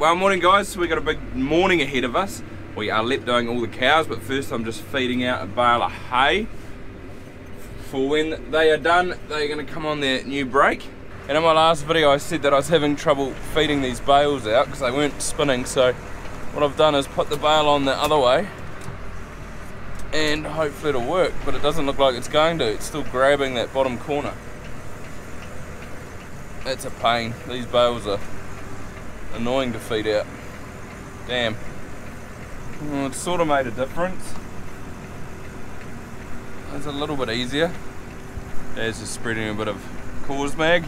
well morning guys, so we got a big morning ahead of us. We are leptoing all the cows, but first I'm just feeding out a bale of hay. For when they are done, they're gonna come on their new break. And in my last video I said that I was having trouble feeding these bales out because they weren't spinning, so what I've done is put the bale on the other way and hopefully it'll work, but it doesn't look like it's going to. It's still grabbing that bottom corner. It's a pain. These bales are annoying to feed out. Damn. Well, it's sort of made a difference. It's a little bit easier. There's just spreading a bit of Causmag.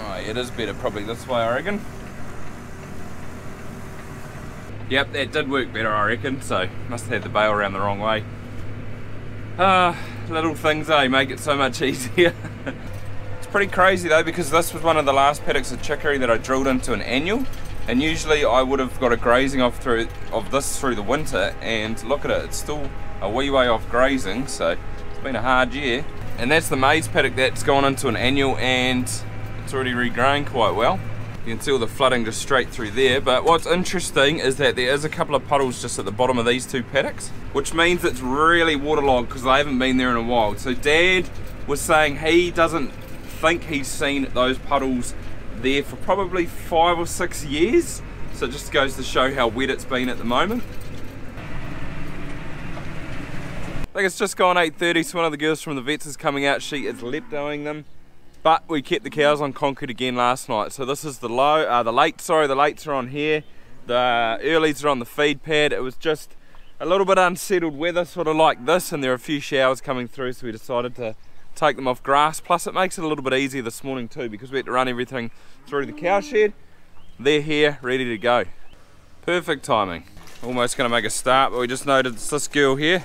Oh, it is better probably this way, I reckon. Yep, that did work better, I reckon. So must have had the bale around the wrong way. Ah, uh, little things, eh, make it so much easier. Pretty crazy though, because this was one of the last paddocks of chicory that I drilled into an annual. And usually I would have got a grazing off through of this through the winter, and look at it, it's still a wee way off grazing, so it's been a hard year. And that's the maize paddock that's gone into an annual, and it's already regrown quite well. You can see all the flooding just straight through there. But what's interesting is that there is a couple of puddles just at the bottom of these two paddocks, which means it's really waterlogged because I haven't been there in a while. So Dad was saying he doesn't think he's seen those puddles there for probably five or six years. So it just goes to show how wet it's been at the moment. I think it's just gone 8.30, so one of the girls from the vets is coming out. She is leptoing them. But we kept the cows on concrete again last night. So this is the low, uh, the late, sorry, the lates are on here. The earlies are on the feed pad. It was just a little bit unsettled weather, sort of like this, and there are a few showers coming through, so we decided to take them off grass. Plus it makes it a little bit easier this morning too, because we had to run everything through the cow shed. They're here, ready to go. Perfect timing. Almost gonna make a start, but we just noticed this girl here,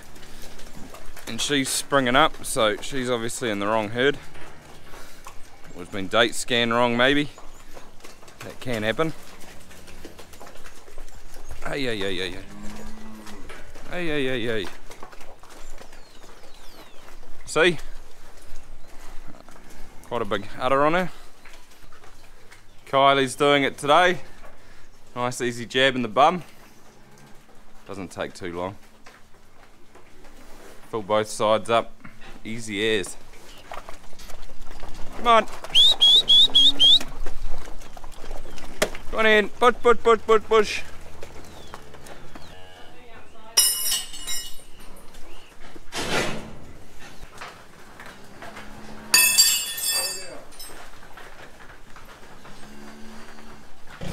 and she's springing up, so she's obviously in the wrong herd or it's been date scanned wrong maybe. That can happen. Hey, hey, hey, hey, hey. Hey, hey, hey, hey. See? Quite a big udder on her. Kylie's doing it today. Nice easy jab in the bum. Doesn't take too long. Fill both sides up. Easy as. Come on. Go on in. Push, push, push, push, push.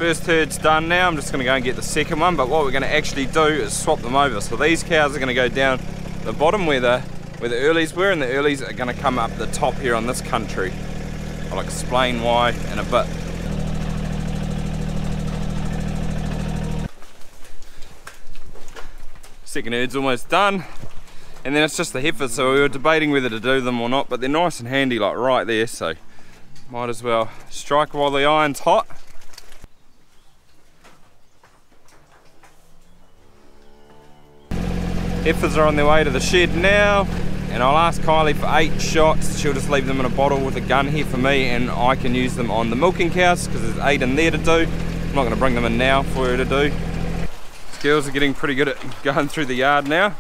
First herd's done now, I'm just going to go and get the second one, but what we're going to actually do is swap them over. So these cows are going to go down the bottom where the, where the earlies were, and the earlies are going to come up the top here on this country. I'll explain why in a bit. Second herd's almost done. And then it's just the heifers, so we were debating whether to do them or not, but they're nice and handy like right there, so might as well strike while the iron's hot. Heifers are on their way to the shed now and I'll ask Kylie for eight shots. She'll just leave them in a bottle with a gun here for me and I can use them on the milking cows because there's eight in there to do. I'm not going to bring them in now for her to do. Girls are getting pretty good at going through the yard now.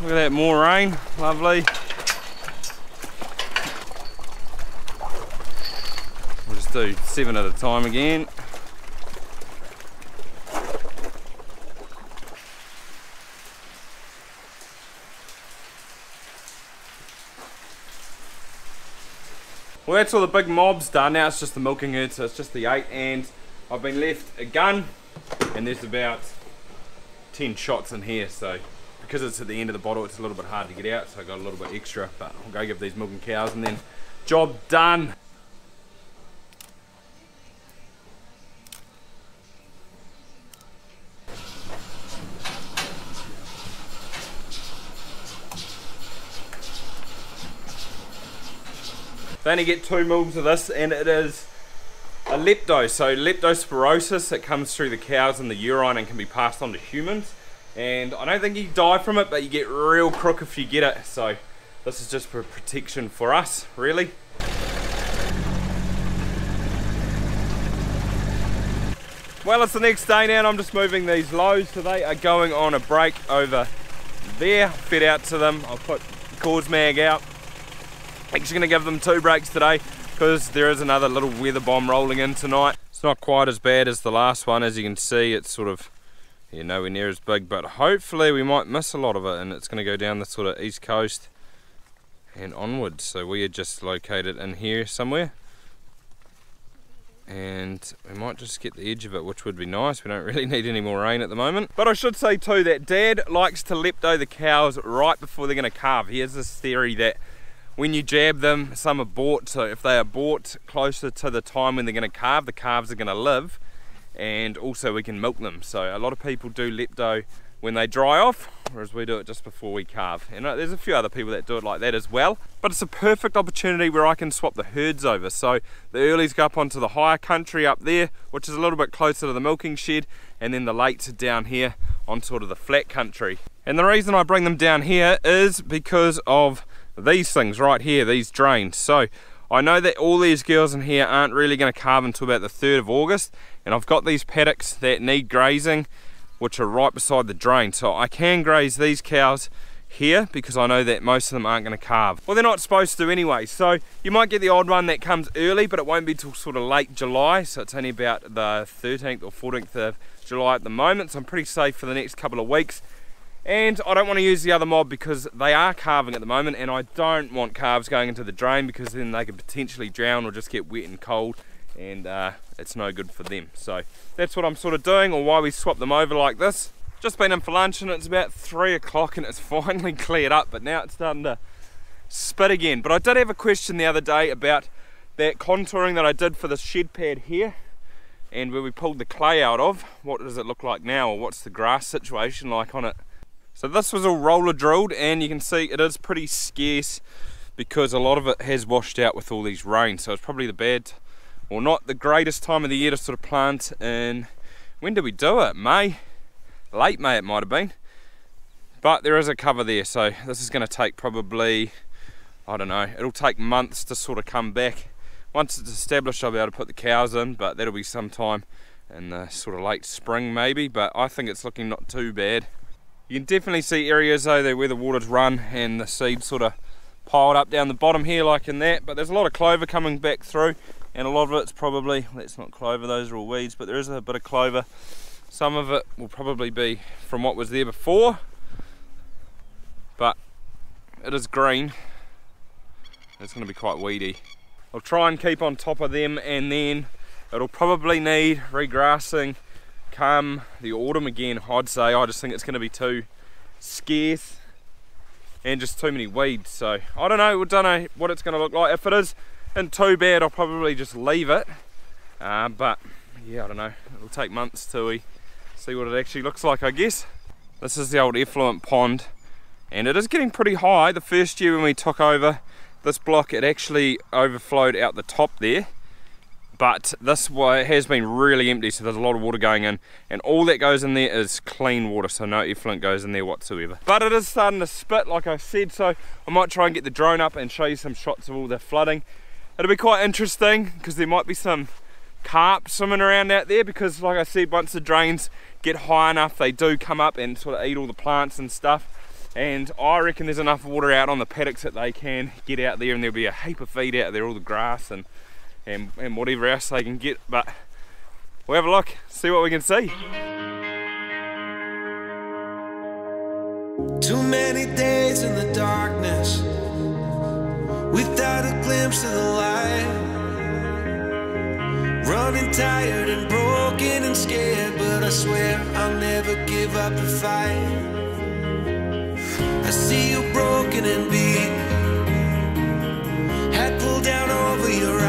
Look at that, more rain, lovely. We'll just do seven at a time again. Well, that's all the big mobs done. Now it's just the milking herd, so it's just the eight. And I've been left a gun, and there's about 10 shots in here. So because it's at the end of the bottle, it's a little bit hard to get out. So I got a little bit extra, but I'll go give these milking cows, and then job done. They only get two mils of this, and it is a lepto. So leptospirosis, it comes through the cows and the urine and can be passed on to humans. And I don't think you die from it, but you get real crook if you get it. So this is just for protection for us, really. Well, it's the next day now and I'm just moving these loads. So they are going on a break over there. Fed out to them. I'll put Causmag out. Actually gonna give them two breaks today because there is another little weather bomb rolling in tonight. It's not quite as bad as the last one. As you can see, it's sort of yeah, nowhere near as big, but hopefully we might miss a lot of it and it's gonna go down the sort of east coast and onwards. So we are just located in here somewhere and we might just get the edge of it which would be nice we don't really need any more rain at the moment but I should say too that dad likes to lepto the cows right before they're going to calve he has this theory that when you jab them some are bought so if they are bought closer to the time when they're going to calve the calves are going to live and also we can milk them so a lot of people do lepto when they dry off, whereas we do it just before we calve. And uh, there's a few other people that do it like that as well. But it's a perfect opportunity where I can swap the herds over. So the earlies go up onto the higher country up there, which is a little bit closer to the milking shed, and then the lates are down here on sort of the flat country. And the reason I bring them down here is because of these things right here, these drains. So I know that all these girls in here aren't really going to calve until about the 3rd of August, and I've got these paddocks that need grazing which are right beside the drain. So I can graze these cows here because I know that most of them aren't going to calve. Well, they're not supposed to anyway. So you might get the odd one that comes early, but it won't be till sort of late July. So it's only about the 13th or 14th of July at the moment. So I'm pretty safe for the next couple of weeks. And I don't want to use the other mob because they are calving at the moment and I don't want calves going into the drain because then they could potentially drown or just get wet and cold and uh, it's no good for them. So that's what I'm sort of doing or why we swap them over like this. Just been in for lunch and it's about three o'clock and it's finally cleared up, but now it's starting to spit again. But I did have a question the other day about that contouring that I did for the shed pad here and where we pulled the clay out of. What does it look like now or what's the grass situation like on it? So this was all roller drilled and you can see it is pretty scarce because a lot of it has washed out with all these rains. So it's probably the bad well not the greatest time of the year to sort of plant in. When did we do it? May? Late May it might have been. But there is a cover there so this is going to take probably I don't know it'll take months to sort of come back. Once it's established I'll be able to put the cows in but that'll be sometime in the sort of late spring maybe but I think it's looking not too bad you can definitely see areas though there where the water's run and the seed sort of piled up down the bottom here like in that. But there's a lot of clover coming back through and a lot of it's probably that's not clover those are all weeds but there is a bit of clover. Some of it will probably be from what was there before but it is green. It's going to be quite weedy. I'll try and keep on top of them and then it'll probably need regrassing come the autumn again I'd say. I just think it's going to be too scarce and just too many weeds. So I don't know, we don't know what it's going to look like. If it is and too bad I'll probably just leave it. Uh, but yeah I don't know. It'll take months till we see what it actually looks like I guess. This is the old effluent pond and it is getting pretty high. The first year when we took over this block it actually overflowed out the top there but this way has been really empty so there's a lot of water going in. And all that goes in there is clean water so no effluent goes in there whatsoever. But it is starting to spit like I said so I might try and get the drone up and show you some shots of all the flooding. It'll be quite interesting because there might be some carp swimming around out there because like I said once the drains get high enough they do come up and sort of eat all the plants and stuff. And I reckon there's enough water out on the paddocks that they can get out there and there'll be a heap of feed out there all the grass and and, and whatever else they can get but we'll have a look see what we can see too many days in the darkness without a glimpse of the light. Running tired and broken and scared, but I swear I'll never give up the fight. I see you broken and beat, head pulled down over your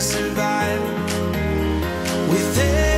to survive. With every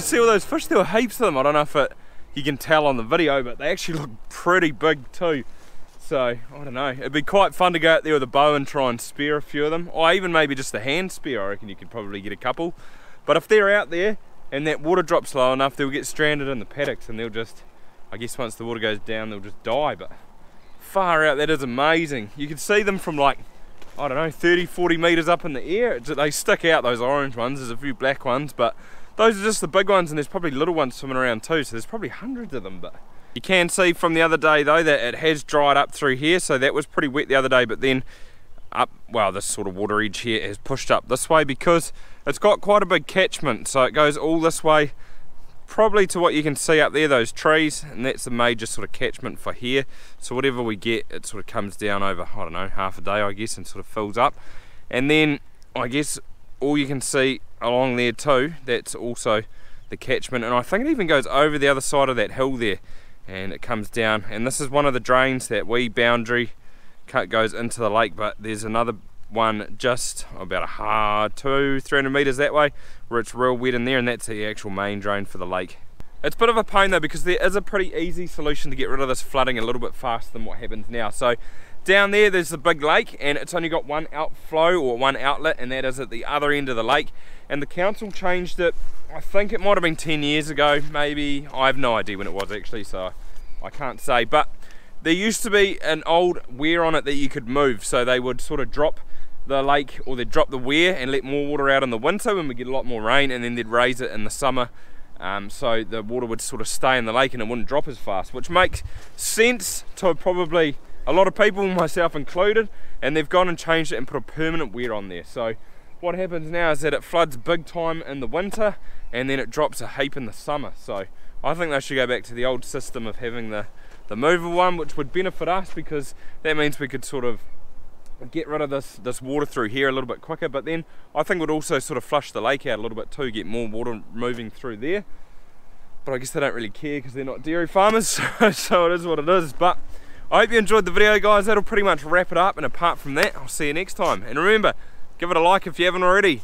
you see all those fish? There were heaps of them. I don't know if it, you can tell on the video, but they actually look pretty big too. So, I don't know. It'd be quite fun to go out there with a bow and try and spear a few of them. Or even maybe just a hand spear, I reckon you could probably get a couple. But if they're out there and that water drops low enough, they'll get stranded in the paddocks and they'll just, I guess once the water goes down, they'll just die. But far out, that is amazing. You can see them from like, I don't know, 30, 40 meters up in the air. They stick out, those orange ones. There's a few black ones, but those are just the big ones and there's probably little ones swimming around too. So there's probably hundreds of them, but you can see from the other day though that it has dried up through here. So that was pretty wet the other day, but then up, well, this sort of water edge here has pushed up this way because it's got quite a big catchment. So it goes all this way probably to what you can see up there, those trees, and that's the major sort of catchment for here. So whatever we get, it sort of comes down over, I don't know, half a day, I guess, and sort of fills up. And then, I guess, all you can see along there too, that's also the catchment. And I think it even goes over the other side of that hill there, and it comes down. And this is one of the drains that we boundary cut goes into the lake, but there's another one just about a hard two, 300 meters that way, where it's real wet in there, and that's the actual main drain for the lake. It's a bit of a pain though because there is a pretty easy solution to get rid of this flooding a little bit faster than what happens now. So down there there's the big lake and it's only got one outflow or one outlet and that is at the other end of the lake. And the council changed it I think it might have been 10 years ago maybe. I have no idea when it was actually so I can't say. But there used to be an old weir on it that you could move so they would sort of drop the lake or they'd drop the weir and let more water out in the winter when we get a lot more rain and then they'd raise it in the summer um, so the water would sort of stay in the lake and it wouldn't drop as fast which makes sense to probably a lot of people myself included and they've gone and changed it and put a permanent weir on there. So what happens now is that it floods big time in the winter and then it drops a heap in the summer. So I think they should go back to the old system of having the the mover one which would benefit us because that means we could sort of get rid of this this water through here a little bit quicker. But then I think would also sort of flush the lake out a little bit too get more water moving through there. But I guess they don't really care because they're not dairy farmers so, so it is what it is. But I hope you enjoyed the video guys. That'll pretty much wrap it up and apart from that I'll see you next time. And remember give it a like if you haven't already